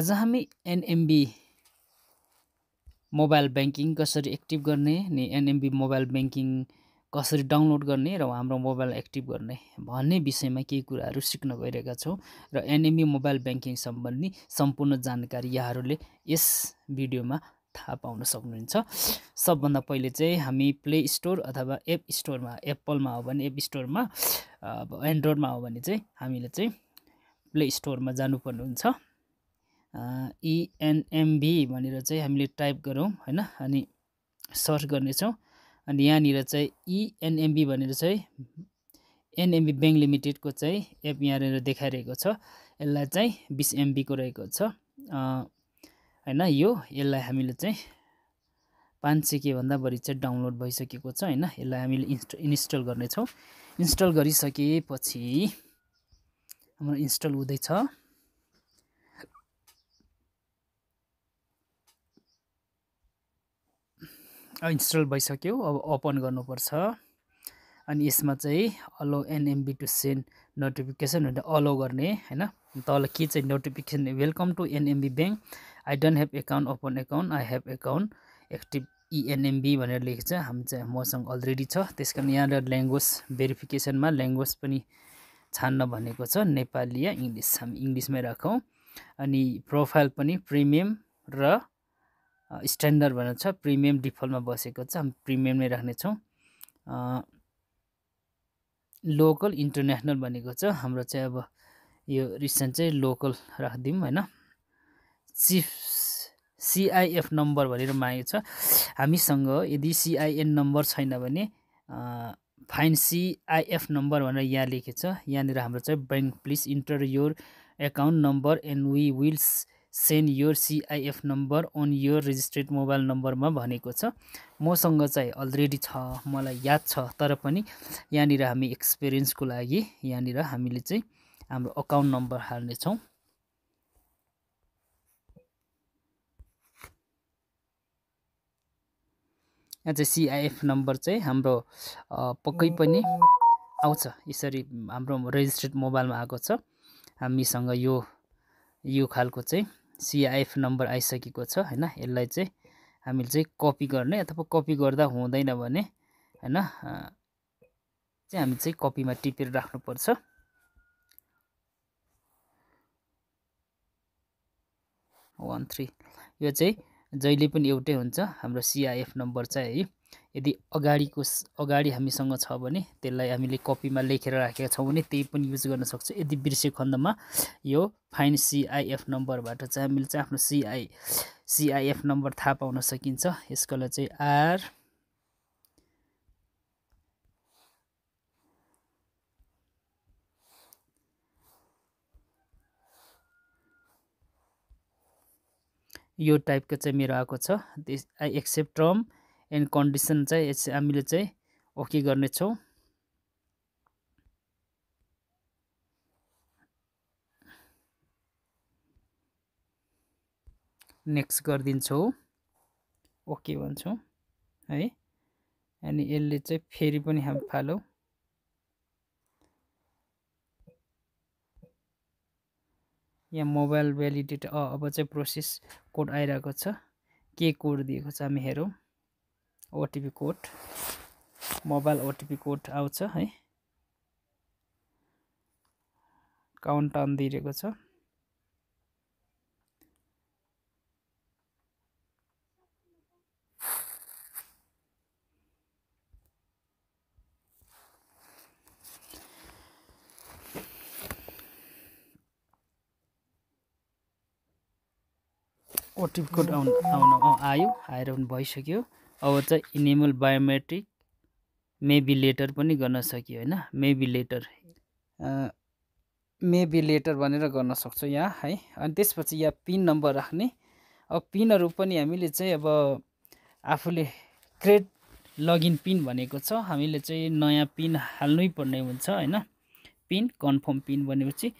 आज हामी NMB mobile banking कसरी एक्टिभ गर्ने अनि एनएमबी मोबाइल ब्याङ्किङ कसरी डाउनलोड गर्ने र हाम्रो मोबाइल एक्टिभ गर्ने भन्ने विषयमा केही कुराहरू सिक्न गइरहेका छौँ र एनएमबी मोबाइल ब्याङ्किङ सम्बन्धी सम्पूर्ण जानकारी यहाँहरूले यस भिडियोमा थाहा पाउन सक्नुहुन्छ। सबभन्दा पहिले चाहिँ हामी प्ले स्टोर अथवा एप स्टोरमा एप्पलमा हो भने एप स्टोरमा अब एन्ड्रोइडमा हो भने चाहिँ हामीले चाहिँ प्ले स्टोरमा जानुपर्ने हुन्छ। इएनएमबी भनेर चाहिँ हामीले टाइप गरौँ होइन? अनि सर्च गर्नेछौँ। अनि यहाँनिर चाहिँ इएनएमबी भनेर चाहिँ एनएमबी ब्याङ्क लिमिटेडको चाहिँ एप यहाँनिर देखाइरहेको छ। यसलाई चाहिँ बिस एमबीको रहेको छ। होइन? यो यसलाई हामीले चाहिँ पाँच सय के भन्दा बढी चाहिँ डाउनलोड भइसकेको छ होइन? यसलाई हामीले इन्स्ट इन्स्टल गर्नेछौँ। इन्स्टल गरिसकेपछि हाम्रो इन्स्टल हुँदैछ। इन्स्टल भइसक्यो अब ओपन गर्नुपर्छ। अनि यसमा चाहिँ allow NMB to send notification भनेर अलो गर्ने होइन? तल के चाहिँ notification welcome to NMB bank I don't have account open account I have account active ENMB भनेर लेखेको छ। हामी चाहिँ मसँग अलरेडी छ। त्यस कारण यहाँनिर ल्याङ्ग्वेज भेरिफिकेसनमा ल्याङ्ग्वेज पनि छान्न भनेको छ। नेपाली या इङ्ग्लिस। हामी इङ्ग्लिसमै राखौँ। अनि प्रोफाइल पनि प्रिमियम र स्ट्यान्डर्ड भनेर छ प्रिमियम डिफल्टमा बसेको छ हामी प्रिमियम नै राख्नेछौँ लोकल इन्टरनेसनल भनेको छ हाम्रो चाहिँ अब यो रिसेन्ट चाहिँ लोकल राखिदिउँ होइन? सिफ सिआइएफ नम्बर भनेर मागेको छ। हामीसँग यदि सिआइएन नम्बर छैन भने फाइन सिआइएफ नम्बर भनेर यहाँ लेखेको छ यहाँनिर हाम्रो चाहिँ bank please enter your account number and we wills send your CIF number on your registered mobile नम्बरमा भनेको छ। मसँग चाहिँ अलरेडी छ मलाई याद छ तर पनि यहाँनिर हामी एक्सपिरियन्सको लागि यहाँनिर हामीले चाहिँ हाम्रो अकाउन्ट नम्बर हाल्नेछौँ। यहाँ चाहिँ सिआइएफ नम्बर चाहिँ हाम्रो पक्कै पनि आउँछ यसरी हाम्रो रेजिस्ट्रेड मोबाइलमा आएको छ। हामीसँग यो यो खालको चाहिँ सिआइएफ नम्बर आइसकेको छ होइन? यसलाई चाहिँ हामीले चाहिँ कपी गर्ने अथवा कपी गर्दा हुँदैन भने होइन चाहिँ हामी चाहिँ कपीमा टिपेर राख्नुपर्छ। वान थ्री यो चाहिँ जहिले पनि एउटै हुन्छ हाम्रो सिआइएफ नम्बर चाहिँ है। यदि अगाडिको अगाडि हामीसँग छ भने त्यसलाई हामीले कपीमा लेखेर राखेका छौँ भने त्यही पनि युज गर्न सक्छ। यदि बिर्से खण्डमा यो फाइन सिआइएफ नम्बरबाट चाहिँ हामीले चाहिँ आफ्नो सिआई सिआइएफ नम्बर थाहा पाउन सकिन्छ। यसको लागि चाहिँ आर यो टाइपको चाहिँ मेरो आएको छ। I accept term and condition चाहिँ हामीले चाहिँ ओके गर्नेछौँ। नेक्स्ट गरिदिन्छौँ। ओके भन्छौँ है। अनि यसले चाहिँ फेरि पनि हामी फालौँ। यहाँ मोबाइल भ्यालिडेट अब चाहिँ प्रोसेस कोड आइरहेको छ। के कोड दिएको छ हामी हेरौँ। OTP code mobile OTP code आउँछ है। काउन्ट अन दिइरहेको छ। ओटिपी कोड आउनु आउनु आयो आएर भइसक्यो। अब चाहिँ इनेबल बायोमेट्रिक मेबी लेटर पनि गर्न सकियो होइन? मेबी लेटर मेबी लेटर भनेर गर्न सक्छौँ यहाँ है? अनि त्यसपछि यहाँ पिन नम्बर राख्ने। अब पिनहरू पनि हामीले चाहिँ अब आफूले क्रेड लगइन पिन भनेको छ। हामीले चाहिँ नयाँ पिन हाल्नै पर्ने हुन्छ होइन? पिन कन्फर्म पिन भनेपछि।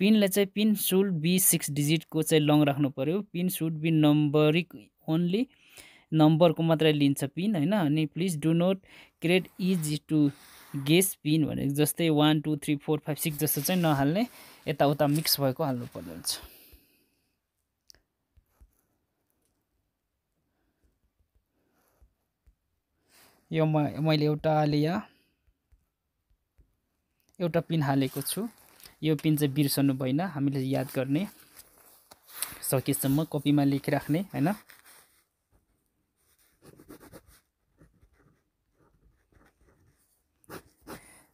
पिनलाई चाहिँ पिन सुड बी सिक्स डिजिटको चाहिँ लङ राख्नु पऱ्यो pin should be numeric only नम्बरको मात्रै लिन्छ पिन होइन? अनि please do not create easy to guess pin भनेको जस्तै one two three four five six जस्तो चाहिँ नहाल्ने यताउता मिक्स भएको हाल्नु पर्ने हुन्छ। यो मैले एउटा लिए एउटा पिन हालेको छु। यो पिन चाहिँ बिर्सनु भएन हामीले याद गर्ने सकेसम्म कपीमा लेखिराख्ने होइन?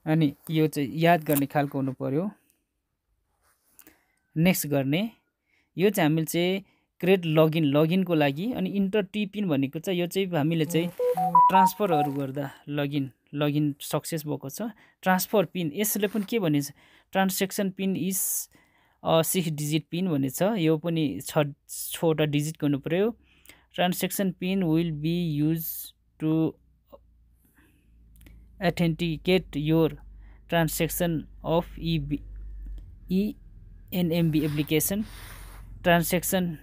अनि यो चाहिँ याद गर्ने खालको हुनु पऱ्यो नेक्स्ट गर्ने। यो चाहिँ हामीले चाहिँ क्रिएट लगइन लगइनको लागि अनि इन्टर टिपिन भनेको चाहिँ यो चाहिँ हामीले चाहिँ ट्रान्सफरहरू गर्दा लगइन लगइन सक्सेस भएको छ। ट्रान्सफर पिन यसले पनि के भनेछ? Transaction pin is six digit pin भनेछ। यो पनि छ छवटा डिजिटको हुनु पऱ्यो transaction pin will be use to authenticate your transaction of EB, ENMB application. Transaction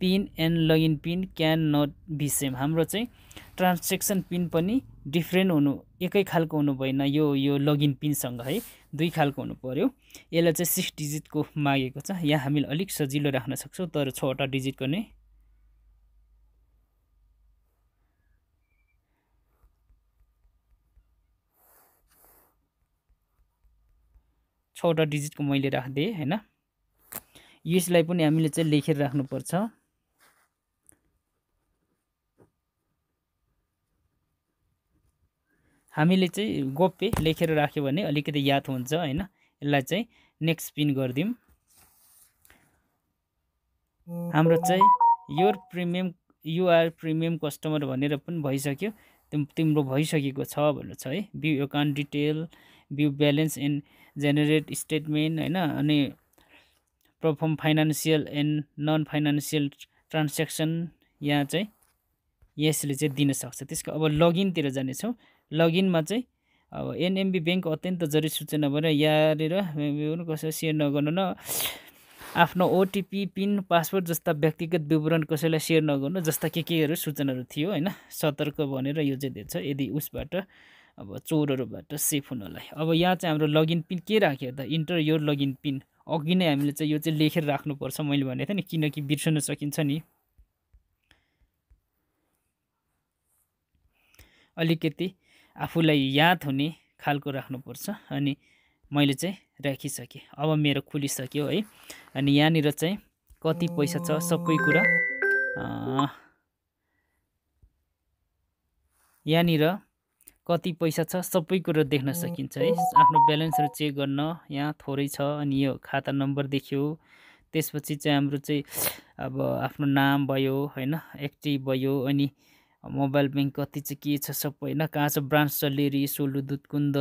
pin and login pin can not be same हाम्रो चाहिँ ट्रान्सेक्सन पिन पनि डिफ्रेन्ट हुनु एकै खालको हुनु भएन यो यो लगइन पिनसँग है दुई खालको हुनु पऱ्यो यसलाई चाहिँ सिक्स डिजिटको मागेको छ। यहाँ हामीले अलिक सजिलो राख्न सक्छौँ तर छवटा डिजिटको नै छवटा डिजिटको मैले राखिदिएँ होइन? यसलाई पनि हामीले चाहिँ लेखेर राख्नुपर्छ। हामीले चाहिँ गोप्य लेखेर राख्यो भने अलिकति याद हुन्छ होइन? यसलाई चाहिँ नेक्स्ट पिन गरिदिउँ। हाम्रो चाहिँ your premium your premium customer भनेर पनि भइसक्यो। तिम्रो भइसकेको छ भनेर छ है। View account detail view balance and generate statement होइन अनि perform financial and non financial transaction यहाँ चाहिँ यसले चाहिँ दिन सक्छ। त्यसको अब लगइनतिर जानेछौँ। लगइनमा चाहिँ अब एनएमबी ब्याङ्क अत्यन्त जरुरी सूचना भएर यहाँनिर कसै सेयर नगर्नु न। आफ्नो ओटिपी पिन पासवर्ड जस्ता व्यक्तिगत विवरण कसैलाई सेयर नगर्नु जस्ता के केहरू सूचनाहरू थियो होइन सतर्क भनेर यो चाहिँ दिन्छ यदि उसबाट अब चोरहरूबाट सेफ हुनलाई। अब यहाँ चाहिँ हाम्रो लगइन पिन के राख्यो त? इन्टर यो लगइन पिन अघि नै हामीले चाहिँ यो चाहिँ लेखेर राख्नुपर्छ मैले भनेको थिएँ नि किनकि बिर्सन सकिन्छ नि। अलिकति आफूलाई याद हुने खालको राख्नुपर्छ अनि मैले चाहिँ राखिसकेँ। अब मेरो खुलिसक्यो है। अनि यहाँनिर चाहिँ कति पैसा छ सबै कुरा। यहाँनिर कति पैसा छ सबै कुरो देख्न सकिन्छ है। आफ्नो ब्यालेन्सहरू चेक गर्न यहाँ थोरै छ अनि यो खाता नम्बर देख्यो। त्यसपछि चाहिँ हाम्रो चाहिँ अब आफ्नो नाम भयो होइन एक्टिभ भयो अनि मोबाइल ब्याङ्क कति चाहिँ के छ सबै होइन कहाँ छ ब्रान्च छ लेरी सोलु दुधकुन्द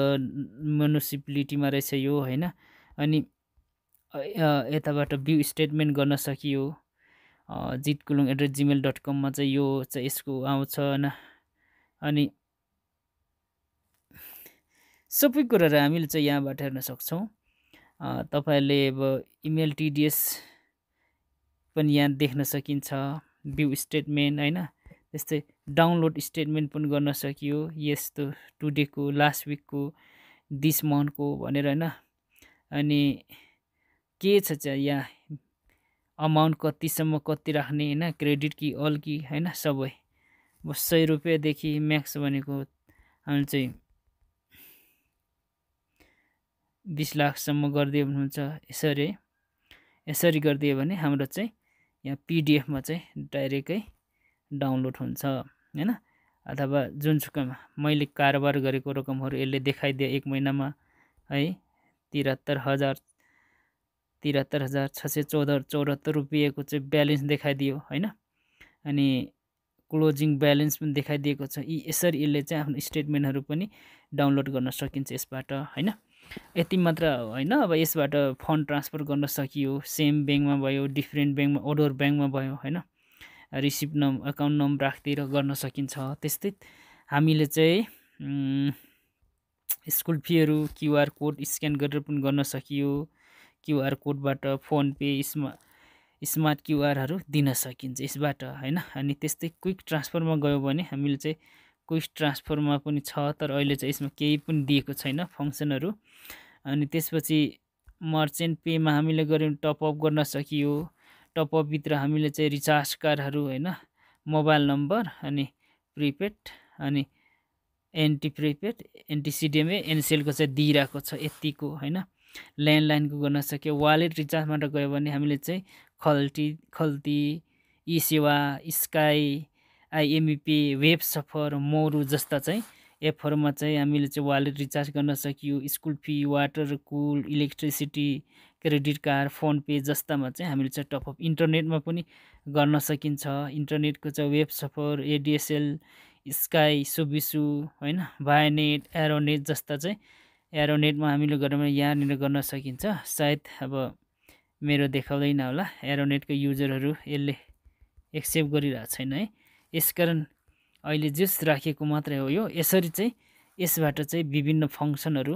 म्युनिसिपालिटीमा रहेछ यो होइन अनि यताबाट बिउ स्टेटमेन्ट गर्न सकियो। Jit Kulung at Gmail dot कममा चाहिँ यो चाहिँ यसको आउँछ होइन अनि सबै कुराहरू हामीले चाहिँ यहाँबाट हेर्न सक्छौँ। तपाईँहरूले अब इमेल टिडिएस पनि यहाँ देख्न सकिन्छ बिउ स्टेटमेन्ट होइन? त्यस्तै डाउनलोड स्टेटमेन्ट पनि गर्न सकियो यस्तो टुडेको लास्ट विकको दिस मन्थको भनेर होइन? अनि के छ चाहिँ यहाँ? अमाउन्ट कतिसम्म कति राख्ने होइन? क्रेडिट कि अल कि होइन? सबै। अब सय रुपियाँदेखि म्याक्स भनेको हामीले चाहिँ बिस लाखसम्म गरिदियो हुन्छ यसरी यसरी गरिदियो भने हाम्रो चाहिँ यहाँ पिडिएफमा चाहिँ डाइरेक्टै डाउनलोड हुन्छ होइन? अथवा जुनसुकैमा मैले कारोबार गरेको रकमहरू यसले देखाइदियो एक महिनामा है? त्रिहत्तर हजार त्रिहत्तर हजार छ सय चौध चौहत्तर रुपियाँको चाहिँ ब्यालेन्स देखाइदियो होइन? अनि क्लोजिङ ब्यालेन्स पनि देखाइदिएको छ। यी यसरी यसले चाहिँ आफ्नो स्टेटमेन्टहरू पनि डाउनलोड गर्न सकिन्छ यसबाट होइन? यति मात्र होइन। अब यसबाट फन्ड ट्रान्सफर गर्न सकियो सेम ब्याङ्कमा भयो डिफ्रेन्ट ब्याङ्कमा ओडोर ब्याङ्कमा भयो होइन? रिसिप्ट नम् एकाउन्ट नम्बर राखिदिएर गर्न सकिन्छ। त्यस्तै हामीले चाहिँ स्कुल फीहरू क्युआर कोड स्क्यान गरेर पनि गर्न सकियो। क्युआर कोडबाट फोन पे स्मा स्मार्ट क्युआरहरू दिन सकिन्छ यसबाट होइन? अनि त्यस्तै क्विक ट्रान्सफरमा गयो भने हामीले चाहिँ क्विक ट्रान्सफरमा पनि छ तर अहिले चाहिँ यसमा केही पनि दिएको छैन फङ्सनहरू। अनि त्यसपछि मर्चेन्ट पेमा हामीले गऱ्यौँ टपअप गर्न सकियो। टपअपभित्र हामीले चाहिँ रिचार्ज कार्डहरू होइन मोबाइल नम्बर अनि प्रिपेड अनि एन्टी प्रिपेड एन्टी सिडिएमए एनसिएलको चाहिँ दिइरहेको छ यतिको होइन। ल्यान्डलाइनको गर्न सक्यो। वालेट रिचार्जबाट गयो भने हामीले चाहिँ खल्टी खल्ती ई सेवा स्काई आइएमइपी वेब सफर मोरु जस्ता चाहिँ एपहरूमा चाहिँ हामीले चाहिँ वालेट रिचार्ज गर्न सकियो। स्कुल फी वाटर कुल electricity credit card Fonepay जस्तामा चाहिँ हामीले चाहिँ टपअप इन्टरनेटमा पनि गर्न सकिन्छ। इन्टरनेटको चाहिँ web surfer ADSL sky Subisu होइन बायोनेट एरोनेट जस्ता चाहिँ एरोनेटमा हामीले गरेर यहाँनिर गर्न सकिन्छ। सायद अब मेरो देखाउँदैन होला एरोनेटको युजरहरू यसले एक्सेप्ट गरिरहेको छैन है। यसकारण अहिले जस राखिएको मात्रै हो यो। यसरी चाहिँ यसबाट चाहिँ विभिन्न फङ्सनहरू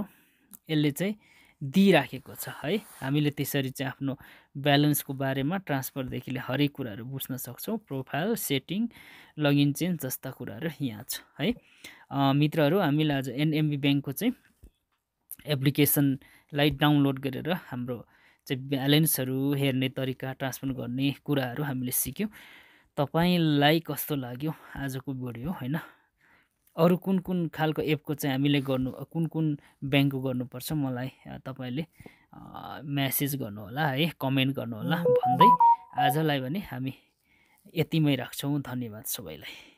यसले चाहिँ दिइराखेको छ है। हामीले त्यसरी चाहिँ आफ्नो ब्यालेन्सको बारेमा ट्रान्सफरदेखि लिएर हरेक कुराहरू बुझ्न सक्छौँ। प्रोफाइल सेटिङ लगइन चेन्ज जस्ता कुराहरू यहाँ छ है। मित्रहरू हामीले आज एनएमबी ब्याङ्कको चाहिँ एप्लिकेसनलाई डाउनलोड गरेर हाम्रो चाहिँ ब्यालेन्सहरू हेर्ने तरिका ट्रान्सफर गर्ने कुराहरू हामीले सिक्यौँ। तपाईँलाई कस्तो लाग्यो? आजको भिडियो होइन? अरू कुन कुन खालको एपको चाहिँ हामीले गर्नु कुन कुन ब्याङ्कको गर्नुपर्छ मलाई तपाईँले म्यासेज गर्नुहोला है कमेन्ट गर्नुहोला भन्दै आजलाई भने हामी यतिमै राख्छौँ। धन्यवाद सबैलाई।